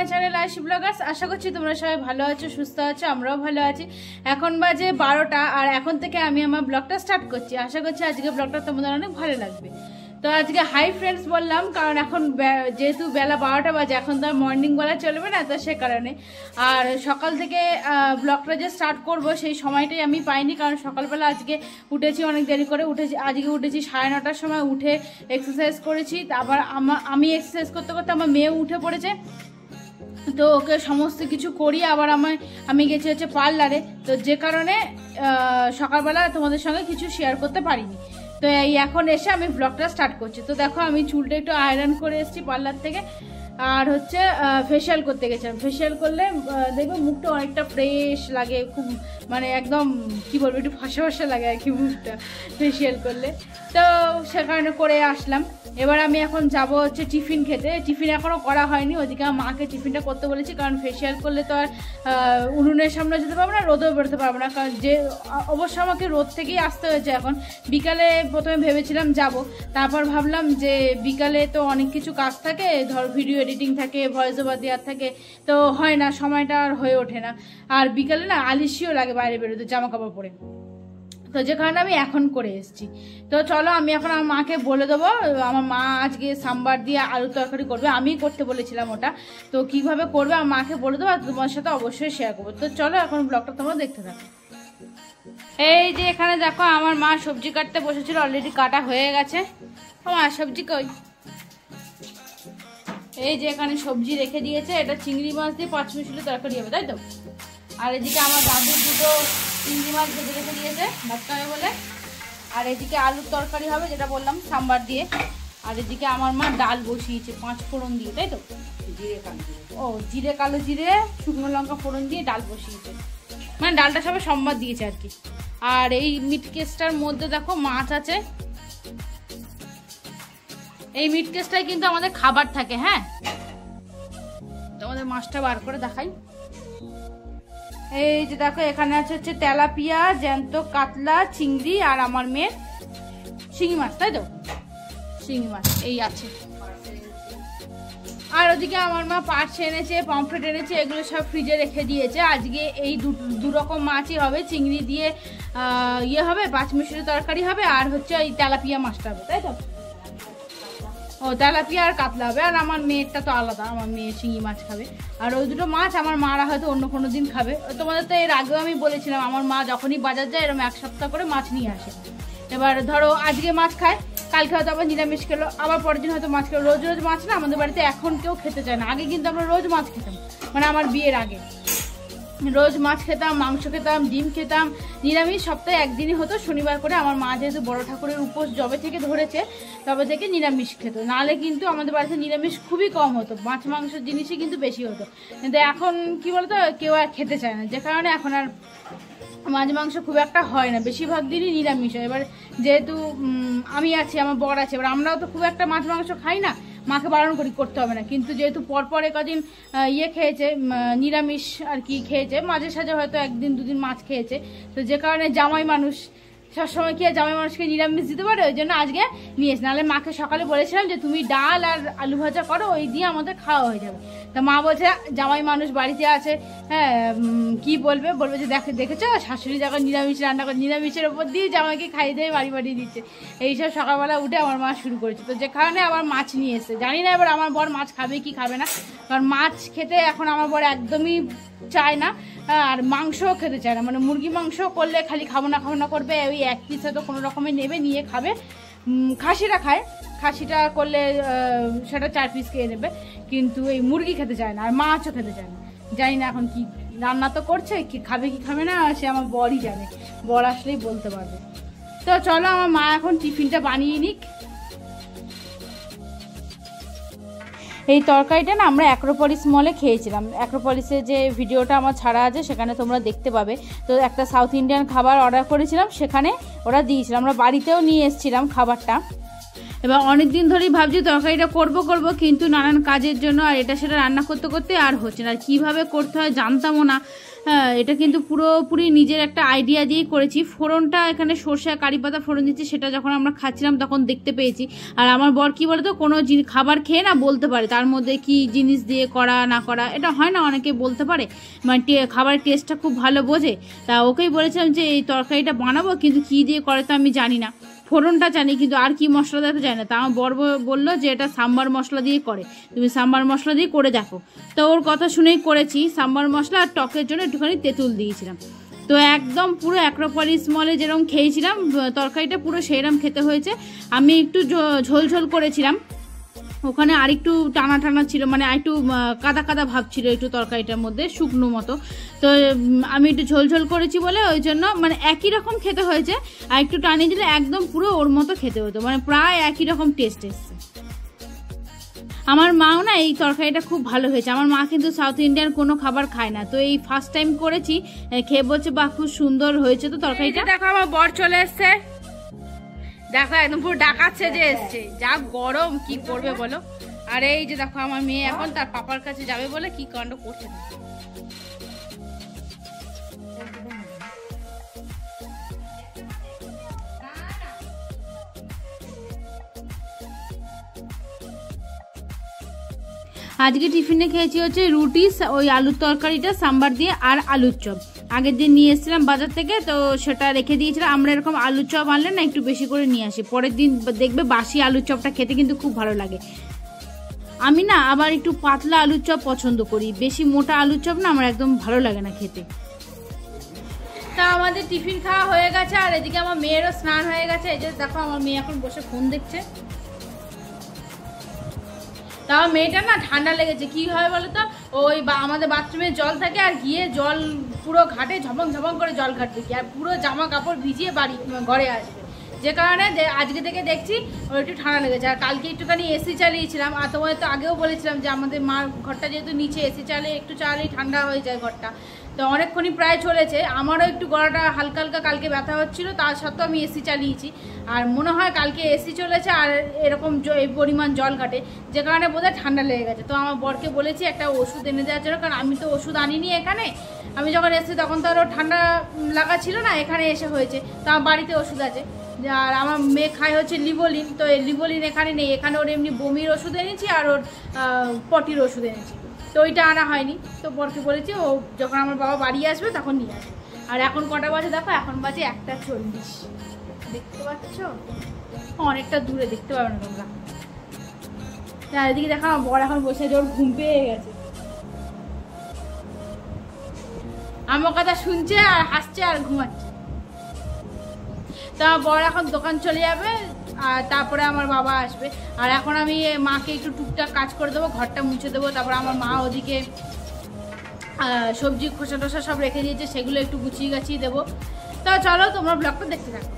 My channel আশি Bloggers, আশা করছি তোমরা সবাই ভালো আছো, সুস্থ আছো, আমরাও ভালো আছি। এখন বাজে বারোটা, আর এখন থেকে আমি আমার ব্লগটা স্টার্ট করছি। আশা করছি আজকে ব্লগটা তোমাদের অনেক ভালো লাগবে। তো আজকে হাই ফ্রেন্ডস বললাম, কারণ এখন যেহেতু বেলা বারোটা বাজে, এখন তো মর্নিং বেলা চলবে না, তো সে কারণে। আর সকাল থেকে ব্লগটা যে স্টার্ট করব, সেই সময়টাই আমি পাইনি, কারণ সকালবেলা আজকে উঠেছি, অনেক দেরি করে উঠেছি। আজকে উঠেছি সাড়ে নটার সময়, উঠে এক্সারসাইজ করেছি। তারপর আমি এক্সারসাইজ করতে করতে আমার মেয়েও উঠে পড়েছে। তো ওকে সমস্ত কিছু করি আবার আমার আমি গেছি হচ্ছে পার্লারে। তো যে কারণে সকালবেলা তোমাদের সঙ্গে কিছু শেয়ার করতে পারিনি। তো এই এখন এসে আমি ব্লগটা স্টার্ট করছি। তো দেখো, আমি চুলটা একটু আয়রন করে এসেছি পার্লার থেকে। আর হচ্ছে ফেশিয়াল করতে গেছিলাম। ফেশিয়াল করলে দেখবে মুখটা অনেকটা ফ্রেশ লাগে, খুব মানে একদম, কি বলব, একটু ফাঁসা ফাঁসা লাগে আর কি মুখটা ফেশিয়াল করলে। তো সে কারণে করে আসলাম। এবার আমি এখন যাব হচ্ছে টিফিন খেতে। টিফিন এখনও করা হয়নি, ওদিকে মাকে টিফিনটা করতে বলেছি, কারণ ফেসিয়াল করলে তো আর উনুনের সামনে যেতে পারব না, রোদেও বেরোতে পারব না, কারণ যে অবশ্য আমাকে রোদ থেকেই আসতে হয়েছে এখন। বিকালে প্রথমে ভেবেছিলাম যাব, তারপর ভাবলাম যে বিকালে তো অনেক কিছু কাজ থাকে, ধর ভিডিও এডিটিং থাকে ভয়েস ওভার দেওয়ার থাকে, তো হয় না, সময়টা আর হয়ে ওঠে না। আর বিকালে না আলিশিও লাগে বাইরে বেরোতে জামা কাপড় পরে। তো যে কারণে আমি এখন করে এসেছি। তো চলো আমি এখন আমার মাকে বলে দেবো, আমার মা আজকে সাম্বার দিয়ে আলু তরকারি করবে, আমিই করতে বলেছিলাম ওটা। তো কীভাবে করবে আমার মাকে বলে দেবো আর তোমার সাথে অবশ্যই শেয়ার করব। তো চলো এখন ব্লগটা তোমরা দেখতে থাকো। এই যে এখানে দেখো আমার মা সবজি কাটতে বসেছিল অলরেডি কাটা হয়ে গেছে। মা সবজি কই? এই যে এখানে সবজি রেখে দিয়েছে, এটা চিংড়ি মাছ দিয়ে পাঁচ মিশিলে তরকারি হবে, তাই তো? আর এদিকে আমার দাদু দুটো চিংড়ি মাছ ভেজে রেখে দিয়েছে ভাত খাবে বলে। আর এদিকে আলুর তরকারি হবে যেটা বললাম সাম্বার দিয়ে। আর এদিকে আমার মা ডাল বসিয়েছে পাঁচ ফোড়ন দিয়ে তাই তো? জিরে ও জিরে কালো জিরে শুকনো লঙ্কা ফোড়ন দিয়ে ডাল বসিয়েছে। মানে ডালটা সবাই সম্বাদ দিয়েছে আর কি। আর এই মিট কেসটার মধ্যে দেখো মাছ আছে। এই মিট কেসটাই কিন্তু আমাদের খাবার থাকে হ্যাঁ? তোমাদের মাছটা বার করে দেখাই। এই যে দেখো, এখানে আছে হচ্ছে তেলাপিয়া, জ্যান্ত, কাতলা, চিংড়ি আর আমার মেয়ের শিঙি মাছ, তাই তো? শিঙি মাছ, এই আছে। আর ওদিকে আমার মা পার্স এনেছে, পমফ্রেট এনেছে, এগুলো সব ফ্রিজে রেখে দিয়েছে। আজকে এই দু- দু রকম মাছই হবে, চিংড়ি দিয়ে ইয়ে হবে পাঁচমিশরি তরকারি হবে, আর হচ্ছে এই তেলাপিয়া মাছটা হবে, তাই তো? ও, তেলাপিয়া আর কাতলা হবে, আর আমার মেয়েরটা তো আলাদা, আমার মেয়ে শিঙি মাছ খাবে। আর ওই দুটো মাছ আমার মারা হয়তো অন্য কোনো দিন খাবে। তোমাদের তো এর আগেও আমি বলেছিলাম, আমার মা যখনই বাজার যায় এরকম এক সপ্তাহ করে মাছ নিয়ে আসে। এবার ধরো, আজকে মাছ খায়, কালকে হয়তো আবার নিরামিষ খেলো, আবার পরের দিন হয়তো মাছ খেলো। রোজ রোজ মাছ না, আমাদের বাড়িতে এখন কেউ খেতে চায় না। আগে কিন্তু আমরা রোজ মাছ খেতাম মানে আমার বিয়ের আগে। রোজ মাছ খেতাম, মাংস খেতাম, ডিম খেতাম। নিরামিষ সপ্তাহে একদিনই হতো। শনিবার করে আমার মা যেহেতু বড় ঠাকুরের উপোস জবে থেকে ধরেছে, তবে থেকে নিরামিষ খেত। নাহলে কিন্তু আমাদের বাড়িতে নিরামিষ খুবই কম হতো। মাছ, মাংস জিনিসই কিন্তু বেশি হতো। কিন্তু এখন কি বলতো, কেউ আর খেতে চায় না। যে কারণে এখন আর মাছ, মাংস খুব একটা হয় না। বেশিরভাগ দিনই নিরামিষ হয়। এবার যেহেতু আমি আছি, আমার বর আছে, এবার আমরাও তো খুব একটা মাছ, মাংস খাই না। মাকে বারণ করি, করতে হবে না। কিন্তু যেহেতু পরপর কদিন ইয়ে খেয়েছে নিরামিষ আর কি খেয়েছে মাঝে সাঝে হয়তো একদিন, দুদিন মাছ খেয়েছে, তো যে কারণে জামাই মানুষ সবসময় কি আর জামাই মানুষকে নিরামিষ দিতে পারে? ওই জন্য আজকে নিয়ে এসে নাহলে মাকে সকালে বলেছিলাম যে, তুমি ডাল আর আলু ভাজা করো, ওই দিয়ে আমাদের খাওয়া হয়ে যাবে। তা মা বলছে, জামাই মানুষ বাড়িতে আছে হ্যাঁ কি বলবে? বলবে যে, দেখে দেখেছ? শাশুড়ি যখন নিরামিষ রান্না করে, নিরামিষের ওপর দিয়ে জামাইকে খাইয়ে দিয়ে বাড়ি বাড়ি দিচ্ছে। এইসব সকালবেলা উঠে আমার মা শুরু করেছে। তো যে কারণে আবার মাছ নিয়ে এসে জানি না এবার আমার বর মাছ খাবে কি খাবে না। কারণ মাছ খেতে এখন আমার বর একদমই চায় না আর মাংসও খেতে চায় না। মানে মুরগি মাংস করলে খালি খাব না খাব না করবে, ওই এক পিস হয়তো কোনো রকমে নেবে, নিয়ে খাবে। খাসিটা খায়, খাসিটা করলে সেটা চার পিস খেয়ে নেবে, কিন্তু এই মুরগি খেতে চায় না, আর মাছও খেতে চায় না। জানি না এখন কি রান্না তো করছে, কি খাবে কি খাবে না, সে আমার বরই জানে। বর আসলেই বলতে পারবে। তো চলো আমার মা এখন টিফিনটা বানিয়ে নিক। এই তরকারিটা না আমরা অ্যাক্রোপলিস মলে খেয়েছিলাম। অ্যাক্রোপলিসে যে ভিডিওটা আমার ছাড়া আছে, সেখানে তোমরা দেখতে পাবে। তো একটা সাউথ ইন্ডিয়ান খাবার অর্ডার করেছিলাম, সেখানে ওরা দিয়েছিল। আমরা বাড়িতেও নিয়ে এসেছিলাম খাবারটা। এবার অনেক দিন ধরেই ভাবছি তরকারিটা করব করব, কিন্তু নানান কাজের জন্য আর এটা সেটা রান্না করতে করতে আর হচ্ছে না। আর কীভাবে করতে হয় জানতামও না। এটা কিন্তু পুরোপুরি নিজের একটা আইডিয়া দিয়েই করেছি। ফোড়নটা এখানে সর্ষে কারি পাতা ফোড়ন দিচ্ছি, সেটা যখন আমরা খাচ্ছিলাম তখন দেখতে পেয়েছি। আর আমার বর কি বলতো, কোনো খাবার খেয়ে না বলতে পারে, তার মধ্যে কি জিনিস দিয়ে করা, না করা, এটা হয় না, অনেকে বলতে পারে। মানে খাবারের টেস্টটা খুব ভালো বোঝে। তা ওকেই বলেছিলাম যে, এই তরকারিটা বানাবো, কিন্তু কি দিয়ে করে তো আমি জানি না। ফোড়নটা জানি, কিন্তু আর কি মশলা দেয় যায় না। তা আমার বর বলল যে এটা সাম্বার মশলা দিয়ে করে। তুমি সাম্বার মশলা দিয়ে করে দেখো। তো ওর কথা শুনেই করেছি, সাম্বার মশলা আর টকের জন্য একটুখানি তেঁতুল দিয়েছিলাম। তো একদম পুরো অ্যাক্রোপলিস মলে যেরকম খেয়েছিলাম তরকারিটা পুরো সেইরকম খেতে হয়েছে। আমি একটু ঝোল ঝোল করেছিলাম। ওখানে আরেকটু টানা টানা ছিল মানে একটু কাদা কাদা ভাব ছিল একটু তরকারিটার মধ্যে, শুকনো মতো। তো আমি একটু ঝোল ঝোল করেছি বলে ওই জন্য মানে একই রকম খেতে হয়েছে, আর একটু টানিয়ে দিলে একদম পুরো ওর মতো খেতে হতো মানে প্রায় একই রকম টেস্ট এসছে। আমার মাও না এই তরকারিটা খুব ভালো হয়েছে, আমার মা কিন্তু সাউথ ইন্ডিয়ান কোনো খাবার খায় না, তো এই ফার্স্ট টাইম করেছি খেয়ে বলছে বা খুব সুন্দর হয়েছে তো তরকারিটা। দেখো, আমার বর চলে এসছে। দেখো, একদম পুরো ডাকাচ্ছে যে এসছে। যা গরম, কি করবে বলো? আর এই যে দেখো, আমার মেয়ে এখন তার পাপার কাছে যাবে বলে কি কাণ্ড করছে? আজকে টিফিনে খেয়েছি হচ্ছে রুটি, ওই আলুর তরকারিটা, সাম্বার দিয়ে, আর আলুর চপ। আগের দিন নিয়ে এসেছিলাম বাজার থেকে, তো সেটা রেখে দিয়েছিলাম আমরা এরকম আলুর চপ আনলে না একটু বেশি করে নিয়ে আসি। পরের দিন দেখবে বাসি আলুর চপটা খেতে কিন্তু খুব ভালো লাগে। আমি না আবার একটু পাতলা আলুর চপ পছন্দ করি। বেশি মোটা আলুর চপ না আমার একদম ভালো লাগে না খেতে। তা আমাদের টিফিন খাওয়া হয়ে গেছে, আর এদিকে আমার মেয়েরও স্নান হয়ে গেছে। এই যে দেখো, আমার মেয়ে এখন বসে ফোন দেখছে। তাও মেয়েটা না ঠান্ডা লেগেছে, কি হয় বলো তো ওই বা- আমাদের বাথরুমে জল থাকে আর গিয়ে জল পুরো ঘাটে ঝপং ঝপং করে জল ঘাটবে আর পুরো জামা কাপড় ভিজিয়ে বাড়ি, ঘরে আসবে। যে কারণে আজকে থেকে দেখছি ওর একটু ঠান্ডা লেগেছে। আর কালকে একটুখানি এসি চালিয়েছিলাম, আর তোমায় তো আগেও বলেছিলাম যে আমাদের মার ঘরটা যেহেতু নিচে এসি চালিয়ে একটু চালিয়ে ঠান্ডা হয়ে যায় ঘরটা। তো অনেকক্ষণই প্রায় চলেছে। আমারও একটু গলাটা হালকা হালকা কালকে ব্যথা হচ্ছিল তার সত্ত্বেও আমি এসি চালিয়েছি। আর মনে হয় কালকে এসি চলেছে আর এরকম এই পরিমাণ জল ঘাটে, যে কারণে বোধহয় ঠান্ডা লেগে গেছে। তো আমার বরকে বলেছি একটা ওষুধ এনে দেওয়ার জন্য, কারণ আমি তো ওষুধ আনিনি এখানে। আমি যখন এসেছি তখন তো আরও ঠান্ডা লাগা ছিল না, এখানে এসে হয়েছে। তো আমার বাড়িতে ওষুধ আছে। আর আমার মেয়ে খায় হচ্ছে লিবোলিন তো এই লিবোলিন এখানে নেই। এখানে ওর এমনি বমির ওষুধ এনেছি আর ওর পটির ওষুধ এনেছি। তো ওইটা আনা হয়নি। তো বরকে বলেছি, ও যখন আমার বাবা বাড়ি আসবে তখন নিয়ে আসবে। আর এখন কটা বাজে দেখো, এখন বাজে একটা চল্লিশ। দেখতে পাচ্ছ? অনেকটা দূরে, দেখতে পাবে না তোমরা। আর এদিকে দেখো, আমার বর এখন বসে ওর ঘুম পেয়ে গেছে। আমার কথা শুনছে আর হাসছে আর ঘুমাচ্ছে। তা বর এখন দোকান চলে যাবে আর তারপরে আমার বাবা আসবে। আর এখন আমি মাকে একটু টুকটাক কাজ করে দেবো, ঘরটা মুছে দেবো, তারপর আমার মা ওদিকে সবজি খোসা টোসা সব রেখে দিয়েছে, সেগুলো একটু গুছিয়ে গাছিয়ে দেবো। তা চলো, তোমরা ব্লগটা দেখতে থাকো।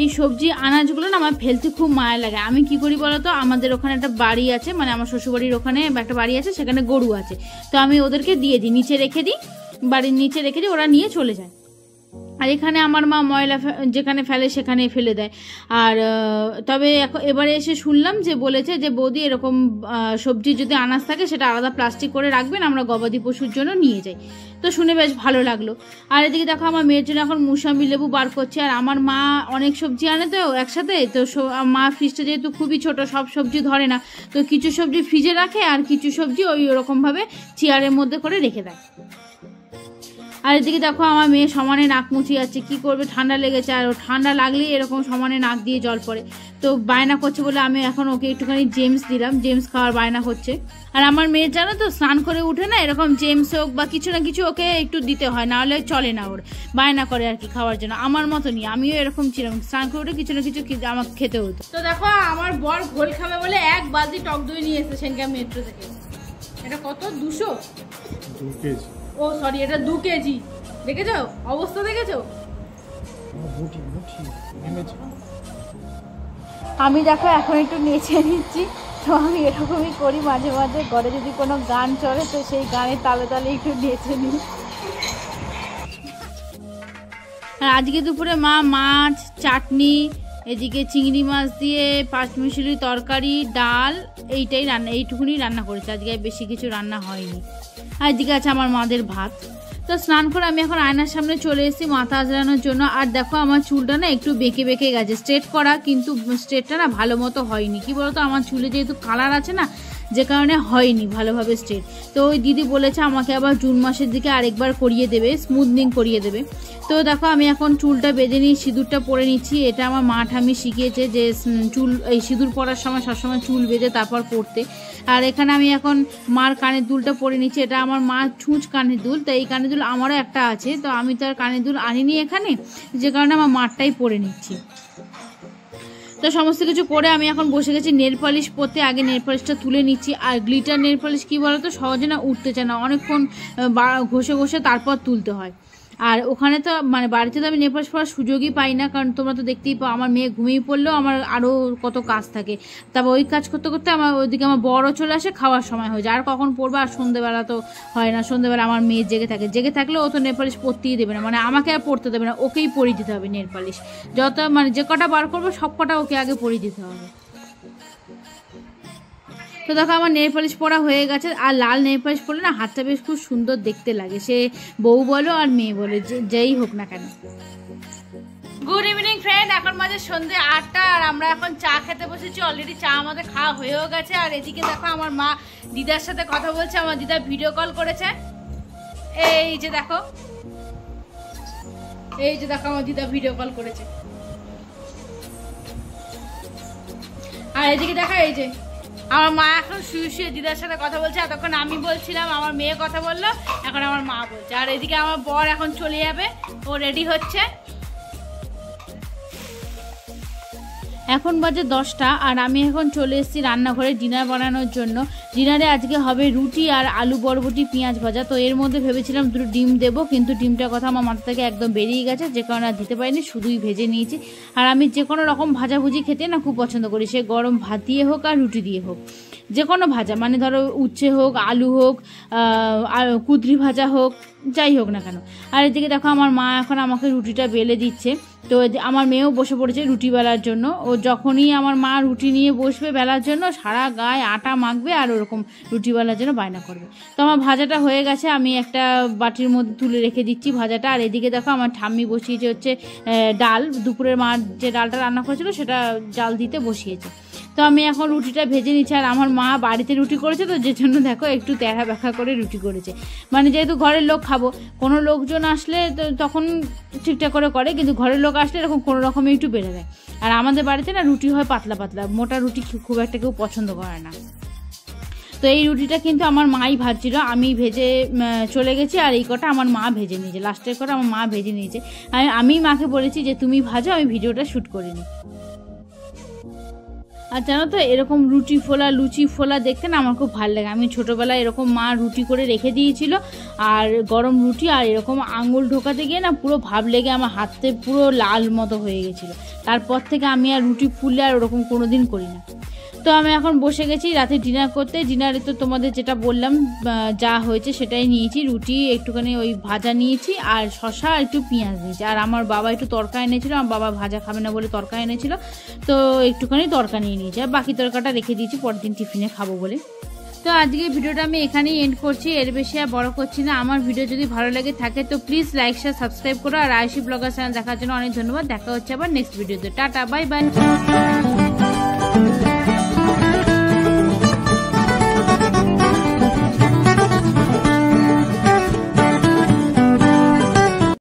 এই সবজি আনাজগুলো না আমার ফেলতে খুব মায়া লাগে। আমি কি করি বলো তো, আমাদের ওখানে একটা বাড়ি আছে মানে আমার শ্বশুরবাড়ির ওখানে একটা বাড়ি আছে, সেখানে গরু আছে। তো আমি ওদেরকে দিয়ে দিই, নিচে রেখে দিই, বাড়ির নিচে রেখে দিই, ওরা নিয়ে চলে যায়। আর এখানে আমার মা ময়লা যেখানে ফেলে সেখানে ফেলে দেয়। আর তবে এবারে এসে শুনলাম যে বলেছে যে বৌদি এরকম সবজি যদি আনাজ থাকে সেটা আলাদা প্লাস্টিক করে রাখবেন, আমরা গবাদি পশুর জন্য নিয়ে যাই। তো শুনে বেশ ভালো লাগল। আর এদিকে দেখো আমার মেয়ের জন্য এখন মুসাম্বি লেবু বার করছে। আর আমার মা অনেক সবজি আনে তো একসাথে, তো মা ফ্রিজটা যেহেতু খুবই ছোট, সব সবজি ধরে না। তো কিছু সবজি ফ্রিজে রাখে আর কিছু সবজি ওই ওরকমভাবে চেয়ারের মধ্যে করে রেখে দেয়। আর এদিকে দেখো আমার মেয়ে সমানে নাক মুছিয়ে যাচ্ছে। কি করবে? ঠান্ডা লেগেছে আর ও ঠান্ডা লাগলেই এরকম সমানে নাক দিয়ে জল পড়ে। তো বায়না করছে বলে আমি এখন ওকে একটুখানি জেমস দিলাম। জেমস খাওয়ার বায়না করছে আর আমার মেয়ে জানো তো স্নান করে উঠে না এরকম জেমস হোক বা কিছু না কিছু ওকে একটু দিতে হয় না হলে চলে না ওর। বায়না করে আর কি খাওয়ার জন্য। আমার মতনই আমিও এরকম ছিলাম। স্নান করে উঠে কিছু না কিছু কি- আমাকে খেতে হতো। তো দেখো আমার বর ঘোল খাবে বলে এক বালতি টক দই নিয়ে এসেছে সেনকা মেট্রো থেকে। এটা কত? দুশো? দু কেজি। ও সরি এটা দু কেজি। দেখেছ? অবস্থা দেখেছ? আমি দেখো এখন একটু নেচে নিচ্ছি। তো আমি এরকমই করি মাঝে মাঝে। ঘরে যদি কোনো গান চলে তো সেই গানের তালে তালে একটু নেচে নিই। আর আজকে দুপুরে মা মাছ চাটনি এদিকে চিংড়ি মাছ দিয়ে পাঁচমিশালি তরকারি, ডাল, এইটাই রান্না, এইটুকুনি রান্না করেছি। আজকে বেশি কিছু রান্না হয়নি। আর এদিকে আছে আমার মাদের ভাত। তো স্নান করে আমি এখন আয়নার সামনে চলে এসেছি মাথা আজরানোর জন্য। আর দেখো আমার চুলটা না একটু বেঁকে বেঁকে গেছে। স্ট্রেট করা, কিন্তু স্ট্রেটটা না ভালো মতো হয়নি। কি বলতো? আমার চুলে যেহেতু কালার আছে না যে কারণে হয়নি ভালোভাবে স্ট্রেট তো ওই দিদি বলেছে আমাকে আবার জুন মাসের দিকে আরেকবার করিয়ে দেবে স্মুথনিং করিয়ে দেবে। তো দেখো আমি এখন চুলটা বেঁধে নিই, সিঁদুরটা পরে নিচ্ছি। এটা আমার মা ঠামি শিখিয়েছে যে চুল, এই সিঁদুর পরার সময় সবসময় চুল বেঁধে তারপর পরতে। আর এখানে আমি এখন মার কানের দুলটা পরে নিচ্ছি। এটা আমার মা ছুঁচ কানের দুল তো এই কানের দুল আমারও একটা আছে। তো আমি তো আর কানের দুল আনিনি এখানে, যে কারণে আমার মারটাই পরে নিচ্ছি। তো সমস্ত কিছু করে আমি এখন বসে গেছি নেল পলিশ পরতে। আগে নেল পলিশটা তুলে নিচ্ছি। আর গ্লিটার নেল পলিশ কী বলো তো সহজে না উঠতে চায় না। অনেকক্ষণ ঘষে ঘষে তারপর তুলতে হয়। আর ওখানে তো মানে বাড়িতে তো আমি নেল পড়ার সুযোগই পাই না, কারণ তোমরা তো দেখতেই পাও, আমার মেয়ে ঘুমিয়ে পড়লেও আমার আরও কত কাজ থাকে। তারপর ওই কাজ করতে করতে আমার ওইদিকে আমার বড় চলে আসে, খাওয়ার সময় হয়ে যায়। আর কখন পড়বে আর সন্ধেবেলা তো হয় না, সন্ধেবেলা আমার মেয়ে জেগে থাকে। জেগে থাকলে ও তো নেপালিশ পড়তেই দেবে না মানে আমাকে আর পড়তে দেবে না, ওকেই পড়িয়ে দিতে হবে নেপালিশ। যত মানে যে কটা বার করব, সব কটা ওকে আগে পরিয়ে দিতে হবে। তো দেখো আমার নেল পলিশ পরা হয়ে গেছে, আর লাল নেল পলিশ পরলে না হাতটা বেশ খুব সুন্দর দেখতে লাগে। সে বউ বলো আর মেয়ে বলো যেই হোক না কেন। গুড ইভিনিং ফ্রেন্ড এখন মাঝে সন্ধে আটটা, আর আমরা এখন চা খেতে বসেছি। অলরেডি চা আমাদের খাওয়া হয়েও গেছে। আর এদিকে দেখো আমার মা দিদার সাথে কথা বলছে, আমার দিদা ভিডিও কল করেছে। এই যে দেখো, এই যে দেখো আমার দিদা ভিডিও কল করেছে। আর এদিকে দেখা এই যে আমার মা এখন শুয়ে শুয়ে দিদার সাথে কথা বলছে, এতক্ষণ আমি বলছিলাম, আমার মেয়ে কথা বলল, এখন আমার মা বলছে। আর এদিকে আমার বর এখন চলে যাবে, ও রেডি হচ্ছে। এখন বাজে দশটা আর আমি এখন চলে এসেছি রান্নাঘরে ডিনার বানানোর জন্য। ডিনারে আজকে হবে রুটি আর আলু বরবটি, পেঁয়াজ ভাজা। তো এর মধ্যে ভেবেছিলাম দুটো ডিম দেব, কিন্তু ডিমটার কথা আমার মাথা থেকে একদম বেরিয়ে গেছে, যে কারণে আর দিতে পারিনি, শুধুই ভেজে নিয়েছি। আর আমি যে কোনো রকম ভাজাভুজি খেতে না খুব পছন্দ করি, সে গরম ভাত দিয়ে হোক আর রুটি দিয়ে হোক। যে কোনো ভাজা মানে ধরো উচ্ছে হোক, আলু হোক কুদরি ভাজা হোক, যাই হোক না কেন। আর এদিকে দেখো আমার মা এখন আমাকে রুটিটা বেলে দিচ্ছে। তো আমার মেয়েও বসে পড়েছে রুটি বেলার জন্য। ও যখনই আমার মা রুটি নিয়ে বসবে বেলার জন্য, সারা গায়ে আটা মাখবে আর ওরকম রুটি বেলার জন্য বায়না করবে। তো আমার ভাজাটা হয়ে গেছে, আমি একটা বাটির মধ্যে তুলে রেখে দিচ্ছি ভাজাটা। আর এদিকে দেখো আমার ঠাম্মি বসিয়েছে হচ্ছে ডাল। দুপুরের মা যে ডালটা রান্না করেছিল, সেটা জাল দিতে বসিয়েছে। তো আমি এখন রুটিটা ভেজে নিচ্ছি, আর আমার মা বাড়িতে রুটি করেছে তো, যে জন্য দেখো একটু তেড়া ব্যাখা করে রুটি করেছে। মানে যেহেতু ঘরের লোক খাব, কোনো লোকজন আসলে তো তখন ঠিকঠাক করে করে, কিন্তু ঘরের লোক আসলে এরকম কোনো রকমে একটু বেড়ে দেয় আর আমাদের বাড়িতে না রুটি হয় পাতলা পাতলা, মোটা রুটি খুব একটা কেউ পছন্দ করে না। তো এই রুটিটা কিন্তু আমার মাই ভাজছিল, আমি ভেজে চলে গেছি, আর এই কটা আমার মা ভেজে নিয়েছে। লাস্টের কটা আমার মা ভেজে নিয়েছে। আমি আমি মাকে বলেছি যে, তুমি ভাজো, আমি ভিডিওটা শ্যুট করে নিই। আর জানো তো, এরকম রুটি ফোলা, লুচি ফোলা দেখতে না আমার খুব ভালো লাগে। আমি ছোটোবেলায় এরকম মা রুটি করে রেখে দিয়েছিল, আর গরম রুটি আর এরকম আঙুল ঢোকাতে গিয়ে না পুরো ভাব লেগে আমার হাতে পুরো লাল মতো হয়ে গেছিল। তারপর থেকে আমি আর রুটি ফুললে আর ওরকম কোনো দিন করি না। তো আমি এখন বসে গেছি রাতে ডিনার করতে। ডিনারে তো তোমাদের যেটা বললাম যা হয়েছে সেটাই নিয়েছি। রুটি, একটুখানি ওই ভাজা নিয়েছি, আর শশা আর একটু পেঁয়াজ নিয়েছি। আর আমার বাবা একটু তরকা এনেছিল, আমার বাবা ভাজা খাবে না বলে তরকা এনেছিল, তো একটুখানি তরকা নিয়ে নিয়েছি। আর বাকি তরকাটা রেখে দিয়েছি, পরের দিন টিফিনে খাব বলে। তো আজকে ভিডিওটা আমি এখানেই এন্ড করছি, এর বেশি আর বড় করছি না। আমার ভিডিও যদি ভালো লাগে থাকে তো প্লিজ লাইক শেয়ার সাবস্ক্রাইব করো। আর আয়ুষী ব্লগার চ্যানেল দেখার জন্য অনেক ধন্যবাদ। দেখা হচ্ছে আবার নেক্সট ভিডিওতে টাটা বাই বাই